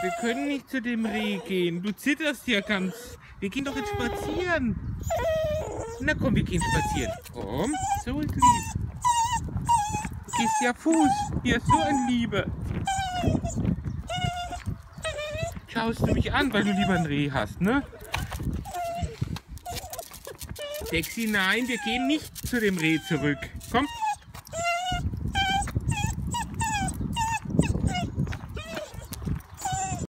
Wir können nicht zu dem Reh gehen. Du zitterst ja ganz. Wir gehen doch jetzt spazieren. Na komm, wir gehen spazieren. Komm, so ist lieb. Du gehst ja Fuß. Hier ist so ein Liebe. Schaust du mich an, weil du lieber ein Reh hast, ne? Sexy, nein, wir gehen nicht zu dem Reh zurück. Komm.